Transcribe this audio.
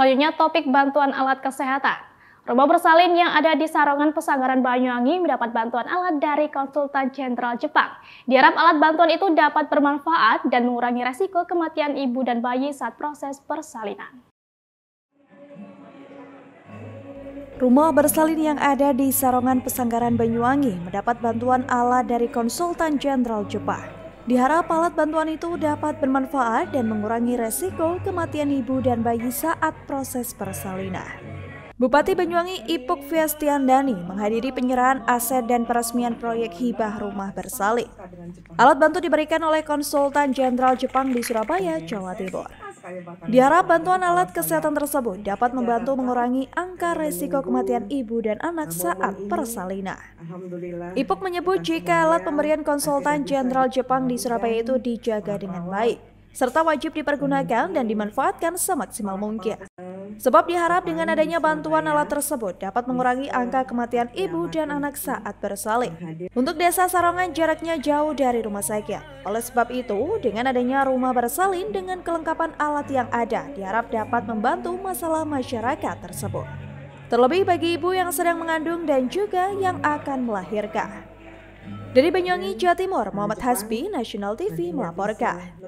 Selanjutnya topik bantuan alat kesehatan. Rumah bersalin yang ada di Sarongan Pesanggaran Banyuwangi mendapat bantuan alat dari konsultan jenderal Jepang. Diharap alat bantuan itu dapat bermanfaat dan mengurangi resiko kematian ibu dan bayi saat proses persalinan. Rumah bersalin yang ada di Sarongan Pesanggaran Banyuwangi mendapat bantuan alat dari konsultan jenderal Jepang. Diharap alat bantuan itu dapat bermanfaat dan mengurangi resiko kematian ibu dan bayi saat proses persalinan. Bupati Banyuwangi Ipuk Fiastiandani menghadiri penyerahan aset dan peresmian proyek hibah rumah bersalin. Alat bantu diberikan oleh konsultan jenderal Jepang di Surabaya, Jawa Timur. Diharap bantuan alat kesehatan tersebut dapat membantu mengurangi angka resiko kematian ibu dan anak saat persalinan. Ipuk menyebut jika alat pemberian konsultan jenderal Jepang di Surabaya itu dijaga dengan baik, serta wajib dipergunakan dan dimanfaatkan semaksimal mungkin. Sebab diharap dengan adanya bantuan alat tersebut dapat mengurangi angka kematian ibu dan anak saat bersalin. Untuk desa Sarongan jaraknya jauh dari rumah sakit. Oleh sebab itu, dengan adanya rumah bersalin dengan kelengkapan alat yang ada, diharap dapat membantu masalah masyarakat tersebut. Terlebih bagi ibu yang sedang mengandung dan juga yang akan melahirkan. Dari Banyuwangi, Jawa Timur, Muhammad Hasbi, National TV melaporkan.